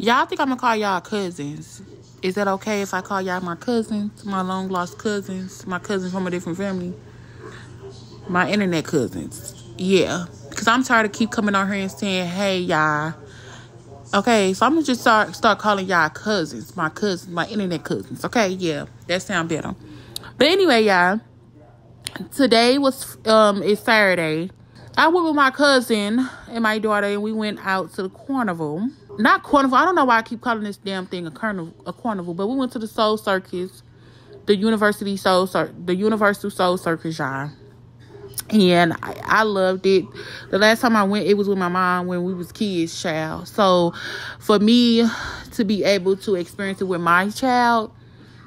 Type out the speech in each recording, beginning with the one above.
Y'all think I'm gonna call y'all cousins? Is that okay if I call y'all my cousins, my long lost cousins, my cousins from a different family, my internet cousins? Yeah, cause I'm tired of keep coming on here and saying, "Hey, y'all." Okay, so I'm gonna just start start calling y'all cousins, my cousins, my internet cousins. Okay, yeah, that sound better. But anyway, y'all, today was um it's Saturday. I went with my cousin and my daughter, and we went out to the carnival. Not carnival. I don't know why I keep calling this damn thing a carnival. A carnival, but we went to the Soul Circus, the University Soul, Cir- the Universal Soul Circus, y'all. And I, I loved it. The last time I went, it was with my mom when we was kids, child. So, for me to be able to experience it with my child,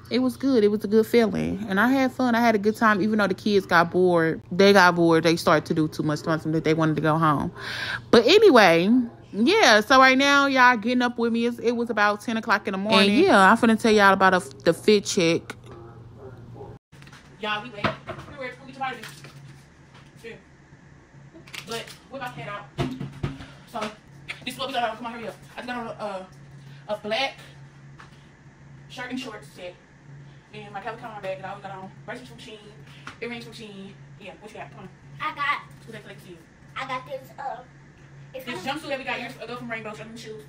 it was good. It was a good feeling. And I had fun. I had a good time, even though the kids got bored. They got bored. They started to do too much fun that they wanted to go home. But anyway, yeah. So right now, y'all getting up with me. It's, it was about 10 o'clock in the morning. And yeah, I'm finna tell y'all about a, the fit check. Y'all, we wait. We wait. We get your Here. But whip my head out. So this is what we got on. Come on, hurry up. I just got on a, a, a black shirt and shorts set. And my Calvin Klein bag that I always got on. Bracelets from Shein. Earrings from Shein. Yeah, what you got? Come on. I got. Who's that flex you? I got this. Uh, This jumpsuit that we got, yours, a girl from Rainbow, Shirt shoes.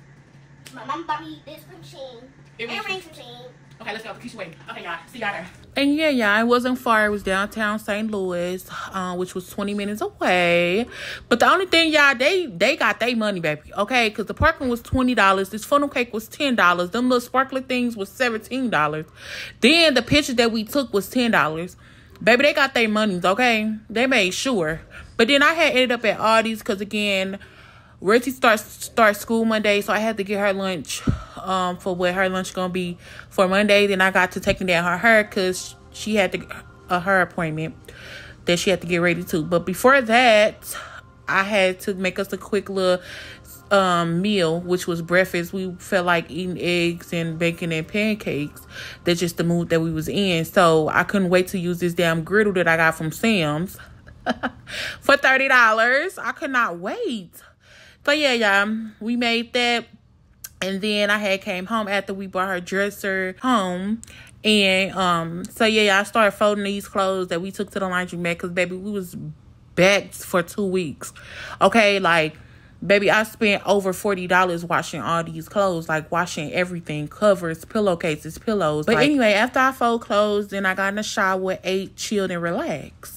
My mom bought me this from Shein. Earrings Earrings from Shein. Okay, let's go. Keep waiting. Okay, y'all. See y'all there. And yeah, yeah, it wasn't far. It was downtown St. Louis, uh, which was 20 minutes away. But the only thing, y'all, they they got their money, baby. Okay, because the parking was $20. This funnel cake was $10. Them little sparkly things was $17. Then the picture that we took was $10. Baby, they got their monies, okay? They made sure. But then I had ended up at Aldi's because, again, Reggie starts start school Monday, so I had to get her lunch um for what her lunch gonna be for Monday. Then I got to taking down her hair because she had to a her appointment that she had to get ready to. But before that, I had to make us a quick little um meal, which was breakfast. We felt like eating eggs and bacon and pancakes. That's just the mood that we was in. So I couldn't wait to use this damn griddle that I got from Sam's for thirty dollars. I could not wait. So yeah, y'all, we made that. And then I had came home after we brought her dresser home. And um, so yeah, I started folding these clothes that we took to the laundry mat because baby, we was back for two weeks. Okay, like baby, I spent over forty dollars washing all these clothes, like washing everything, covers, pillowcases, pillows. But like, anyway, after I fold clothes, then I got in the shower, ate, chilled, and relaxed.